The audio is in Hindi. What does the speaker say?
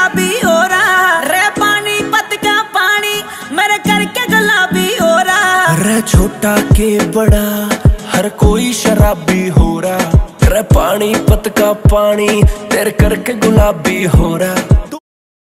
गुलाबी हो रहा रे पानी पत का पानी, मेरे करके गुलाबी हो रहा रे छोटा के बड़ा, हर कोई शराबी हो रहा रे पानी पत का पानी, तेरे करके गुलाबी हो रहा